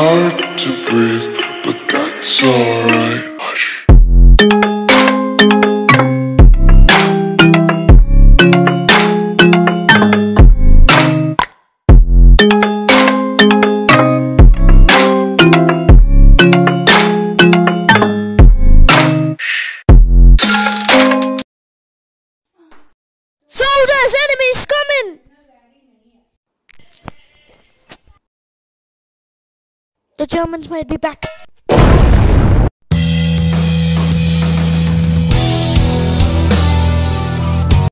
hard to breathe, but that's alright. Soldiers, enemies coming! The Germans might be back.